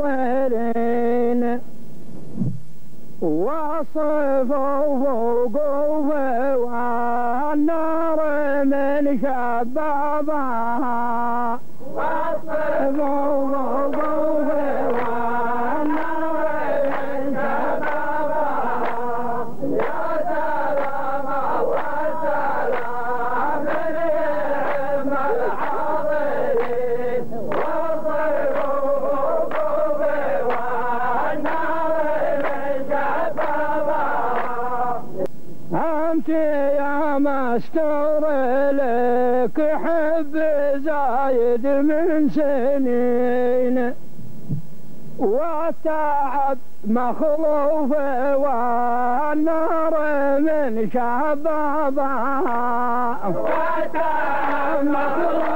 وين وصف فوق وعن نار من شبابها وساعد مخلوف والنار من شبابها وساعد مخلوف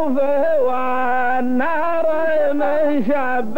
وفي والنار من شاب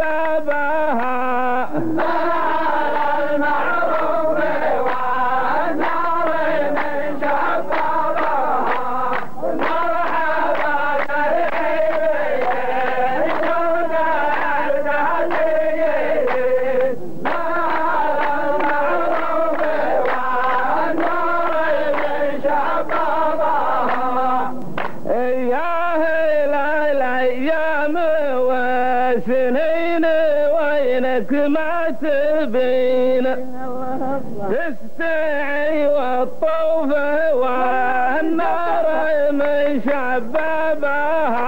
Ah!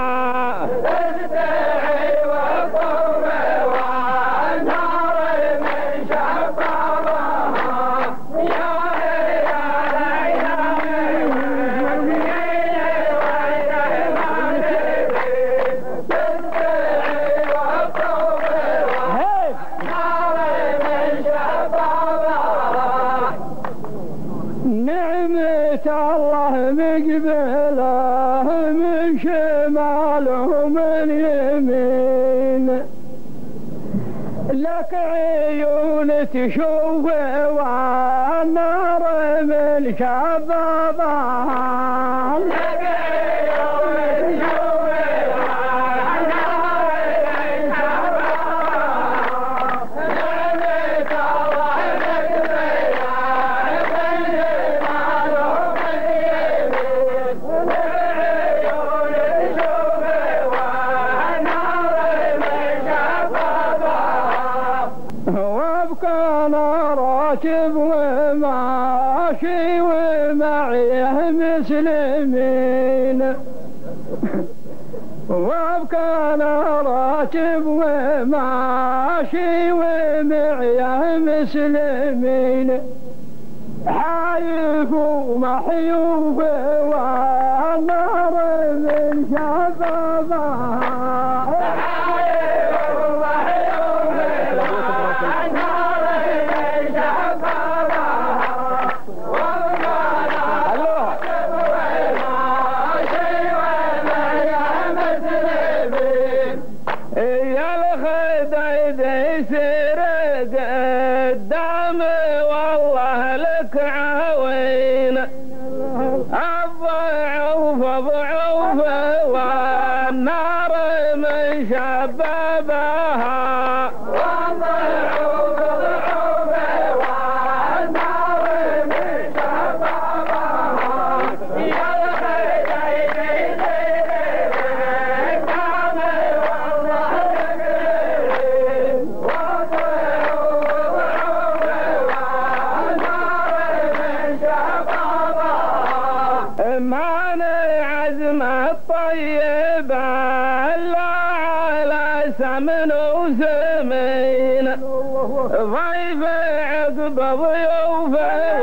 to your where وراتب وماشي ومعي مسلمين. وابقى على راتب وماشي ومعي مسلمين. حايف ومحيوف والنار من شبابها Mohammed. واسع من وزمين ضيف عقب ضيوفه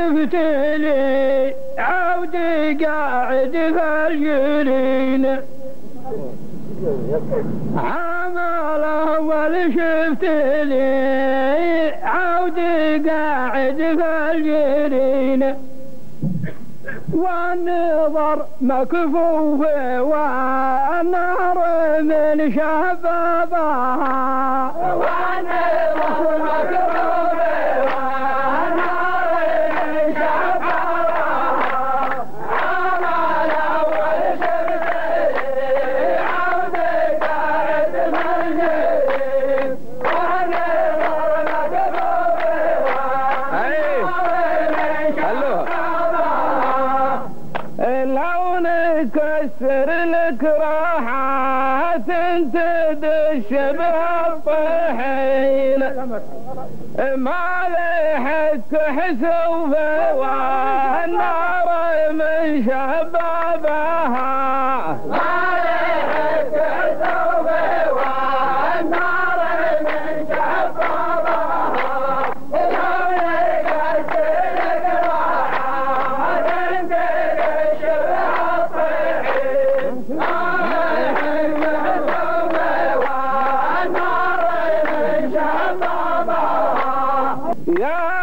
قاعد هالجرين عمل أول شفت لي عودي قاعد هالجرين والنظر مكفوف والنار من شبابها يسر لك راحات تدش بها الطحين ما لحت حسوفه والنار من شبابها. Yeah.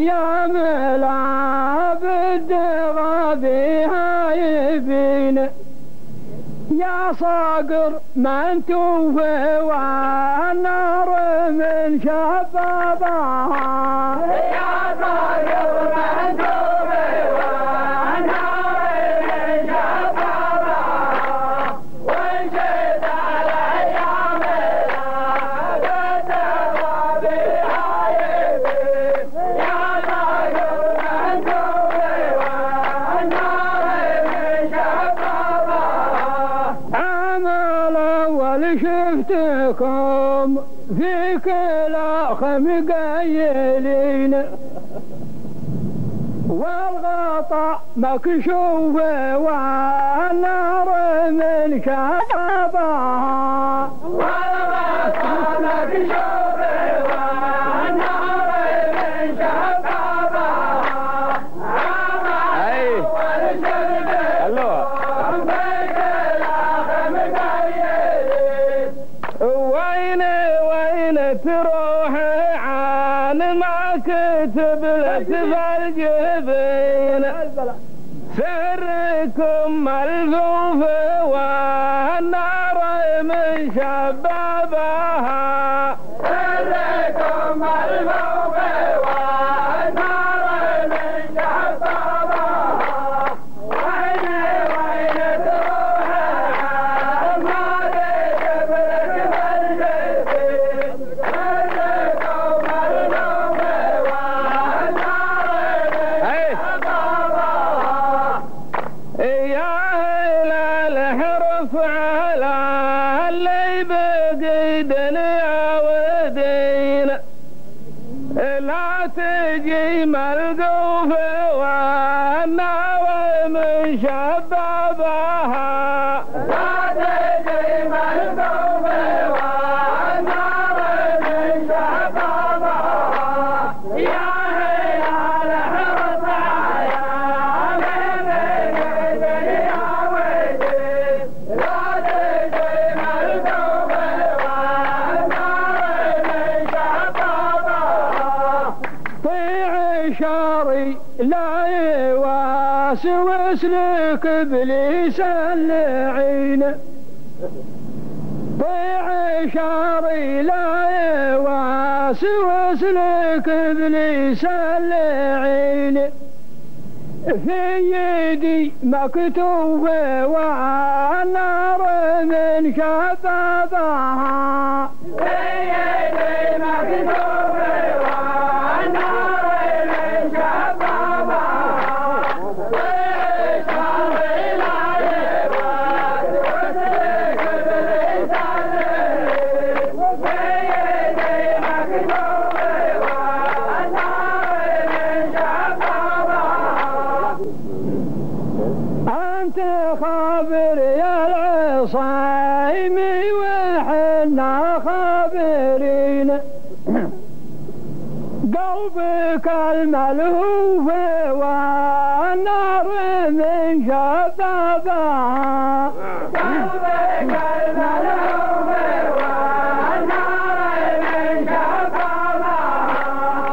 يا العبد غبيها يبين. يا صقر من توفي والنار من شبابها. والغطاء مكشوف والنار من كتبها اللي بقيدنا ودينا تجي مرقوفة لك إبليس اللعين. طيع شاري لا يوسوس لك إبليس اللعين. في يدي مكتوب والنار من شبابها في يدي مكتوب العصايمي وحنا خابرين. قلبك الملهوف